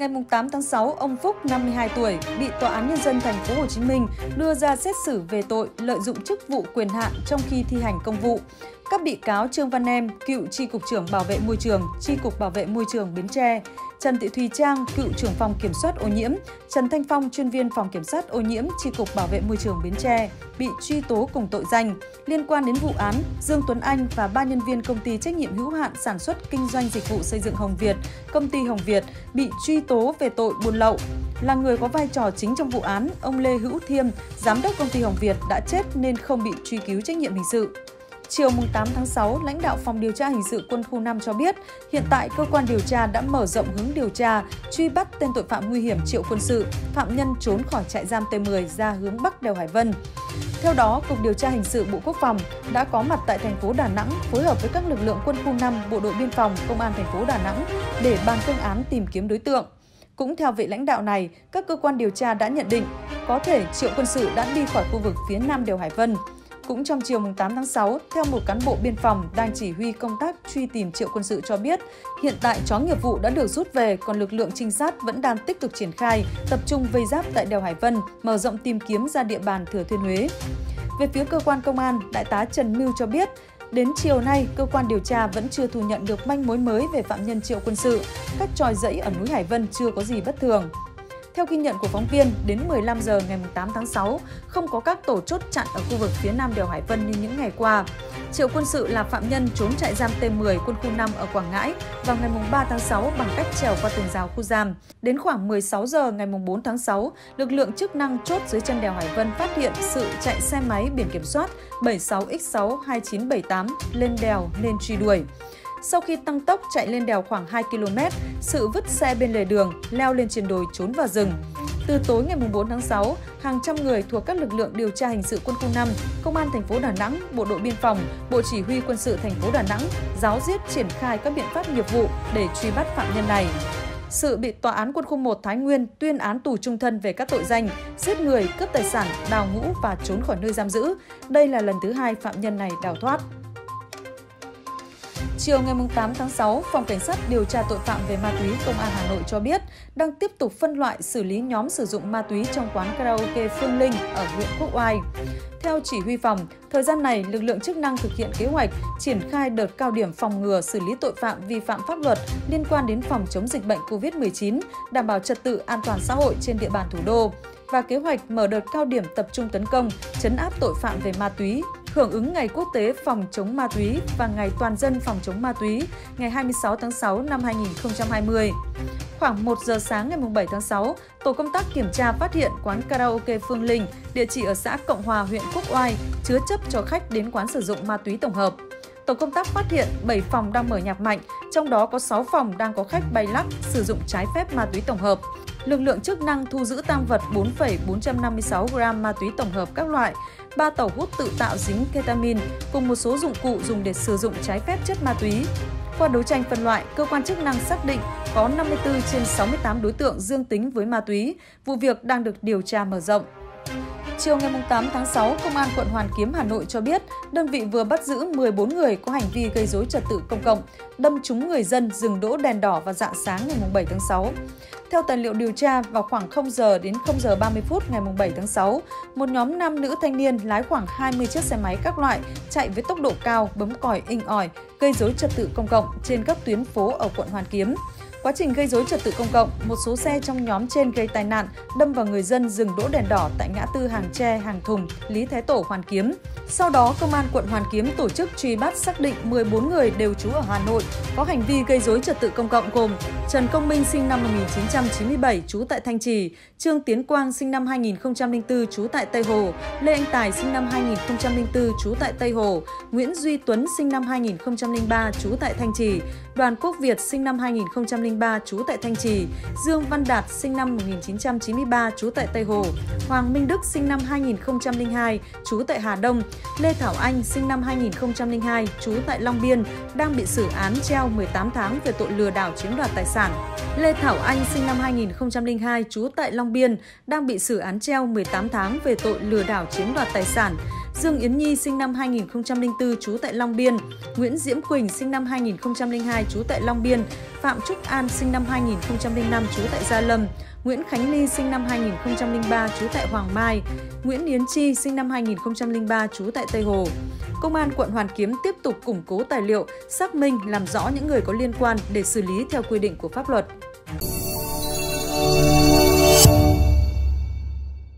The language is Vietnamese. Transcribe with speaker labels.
Speaker 1: Ngày 8 tháng 6, ông Phúc, 52 tuổi, bị Tòa án Nhân dân thành phố Hồ Chí Minh đưa ra xét xử về tội lợi dụng chức vụ quyền hạn trong khi thi hành công vụ. Các bị cáo Trương Văn Em, cựu tri cục trưởng bảo vệ môi trường, tri cục bảo vệ môi trường Bến Tre, Trần Thị Thùy Trang, cựu trưởng phòng kiểm soát ô nhiễm, Trần Thanh Phong, chuyên viên phòng kiểm soát ô nhiễm, tri cục bảo vệ môi trường Bến Tre bị truy tố cùng tội danh liên quan đến vụ án Dương Tuấn Anh và ba nhân viên công ty trách nhiệm hữu hạn sản xuất kinh doanh dịch vụ xây dựng Hồng Việt, công ty Hồng Việt bị truy tố về tội buôn lậu. Là người có vai trò chính trong vụ án, ông Lê Hữu Thiêm, giám đốc công ty Hồng Việt đã chết nên không bị truy cứu trách nhiệm hình sự. Chiều 8 tháng 6, lãnh đạo Phòng điều tra hình sự quân khu 5 cho biết, hiện tại cơ quan điều tra đã mở rộng hướng điều tra, truy bắt tên tội phạm nguy hiểm Triệu Quân Sự, phạm nhân trốn khỏi trại giam T10 ra hướng Bắc đèo Hải Vân. Theo đó, Cục Điều tra Hình sự Bộ Quốc phòng đã có mặt tại thành phố Đà Nẵng phối hợp với các lực lượng quân khu 5, Bộ đội Biên phòng, Công an thành phố Đà Nẵng để bàn phương án tìm kiếm đối tượng. Cũng theo vị lãnh đạo này, các cơ quan điều tra đã nhận định có thể Triệu Quân Sự đã đi khỏi khu vực phía Nam đèo Hải Vân. Cũng trong chiều 8 tháng 6, theo một cán bộ biên phòng đang chỉ huy công tác truy tìm Triệu Quân Sự cho biết, hiện tại chó nghiệp vụ đã được rút về, còn lực lượng trinh sát vẫn đang tích cực triển khai, tập trung vây giáp tại đèo Hải Vân, mở rộng tìm kiếm ra địa bàn Thừa Thiên Huế. Về phía cơ quan công an, Đại tá Trần Mưu cho biết, Đến chiều nay, cơ quan điều tra vẫn chưa thu nhận được manh mối mới về phạm nhân Triệu Quân Sự. Các tròi dãy ở núi Hải Vân chưa có gì bất thường. Theo ghi nhận của phóng viên, đến 15 giờ ngày 8 tháng 6, không có các tổ chốt chặn ở khu vực phía nam đèo Hải Vân như những ngày qua. Triệu quân sự là phạm nhân trốn trại giam T10 quân khu 5 ở Quảng Ngãi vào ngày 3 tháng 6 bằng cách trèo qua tường rào khu giam. Đến khoảng 16 giờ ngày 4 tháng 6, lực lượng chức năng chốt dưới chân đèo Hải Vân phát hiện sự chạy xe máy biển kiểm soát 76X62978 lên đèo nên truy đuổi. Sau khi tăng tốc chạy lên đèo khoảng 2 km, sự vứt xe bên lề đường, leo lên trên đồi trốn vào rừng. Từ tối ngày 4 tháng 6, hàng trăm người thuộc các lực lượng điều tra hình sự quân khu 5, Công an thành phố Đà Nẵng, Bộ đội Biên phòng, Bộ Chỉ huy quân sự thành phố Đà Nẵng giáo diết triển khai các biện pháp nghiệp vụ để truy bắt phạm nhân này. Sự bị Tòa án quân khu 1 Thái Nguyên tuyên án tù trung thân về các tội danh giết người, cướp tài sản, đào ngũ và trốn khỏi nơi giam giữ. Đây là lần thứ hai phạm nhân này đào thoát. Chiều ngày 8 tháng 6, Phòng Cảnh sát điều tra tội phạm về ma túy Công an Hà Nội cho biết đang tiếp tục phân loại xử lý nhóm sử dụng ma túy trong quán karaoke Phương Linh ở huyện Quốc Oai. Theo chỉ huy phòng, thời gian này lực lượng chức năng thực hiện kế hoạch triển khai đợt cao điểm phòng ngừa xử lý tội phạm vi phạm pháp luật liên quan đến phòng chống dịch bệnh COVID-19, đảm bảo trật tự an toàn xã hội trên địa bàn thủ đô và kế hoạch mở đợt cao điểm tập trung tấn công, chấn áp tội phạm về ma túy, hưởng ứng Ngày Quốc tế phòng chống ma túy và Ngày Toàn dân phòng chống ma túy ngày 26 tháng 6 năm 2020. Khoảng 1 giờ sáng ngày 7 tháng 6, tổ công tác kiểm tra phát hiện quán karaoke Phương Linh, địa chỉ ở xã Cộng Hòa, huyện Quốc Oai, chứa chấp cho khách đến quán sử dụng ma túy tổng hợp. Tổ công tác phát hiện 7 phòng đang mở nhạc mạnh, trong đó có 6 phòng đang có khách bay lắc sử dụng trái phép ma túy tổng hợp lực lượng chức năng thu giữ tăng vật 4,456 gram ma túy tổng hợp các loại, 3 tàu hút tự tạo dính ketamin cùng một số dụng cụ dùng để sử dụng trái phép chất ma túy. Qua đấu tranh phân loại, cơ quan chức năng xác định có 54 trên 68 đối tượng dương tính với ma túy, vụ việc đang được điều tra mở rộng. Chiều ngày 8 tháng 6, Công an quận Hoàn Kiếm, Hà Nội cho biết đơn vị vừa bắt giữ 14 người có hành vi gây dối trật tự công cộng, đâm trúng người dân dừng đỗ đèn đỏ vào dạng sáng ngày 7 tháng 6. Theo tài liệu điều tra, vào khoảng 0 giờ đến 0 giờ 30 phút ngày 7 tháng 6, một nhóm nam nữ thanh niên lái khoảng 20 chiếc xe máy các loại chạy với tốc độ cao, bấm còi inh ỏi, gây dối trật tự công cộng trên các tuyến phố ở quận Hoàn Kiếm. Quá trình gây dối trật tự công cộng, một số xe trong nhóm trên gây tai nạn, đâm vào người dân dừng đỗ đèn đỏ tại ngã tư hàng tre, hàng thùng, Lý Thái Tổ, Hoàn Kiếm. Sau đó, Công an quận Hoàn Kiếm tổ chức truy bắt xác định 14 người đều trú ở Hà Nội có hành vi gây dối trật tự công cộng gồm Trần Công Minh sinh năm 1997 trú tại Thanh Trì, Trương Tiến Quang sinh năm 2004 trú tại Tây Hồ, Lê Anh Tài sinh năm 2004 trú tại Tây Hồ, Nguyễn Duy Tuấn sinh năm 2003 trú tại Thanh Trì, Đoàn Quốc Việt sinh năm 2003 trú tại Thanh Trì, Dương Văn Đạt sinh năm 1993 trú tại Tây Hồ, Hoàng Minh Đức sinh năm 2002 trú tại Hà Đông, Lê Thảo Anh sinh năm 2002 trú tại Long Biên đang bị xử án treo 18 tháng về tội lừa đảo chiếm đoạt tài sản. Lê Thảo Anh sinh năm 2002 trú tại Long Biên đang bị xử án treo 18 tháng về tội lừa đảo chiếm đoạt tài sản. Dương Yến Nhi sinh năm 2004 trú tại Long Biên, Nguyễn Diễm Quỳnh sinh năm 2002 trú tại Long Biên, Phạm Trúc An sinh năm 2005 trú tại Gia Lâm, Nguyễn Khánh Ly sinh năm 2003 trú tại Hoàng Mai, Nguyễn Yến Chi sinh năm 2003 trú tại Tây Hồ. Công an quận Hoàn Kiếm tiếp tục củng cố tài liệu, xác minh làm rõ những người có liên quan để xử lý theo quy định của pháp luật.